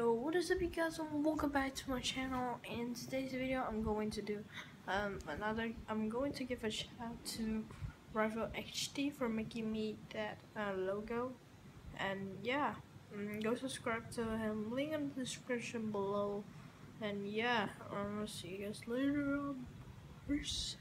What is up you guys? And welcome back to my channel. In today's video I'm going to do um, another I'm going to give a shout out to Rival HD for making me that uh, logo. And yeah um, go subscribe to him. Link in the description below. And yeah I'm gonna see you guys later peace.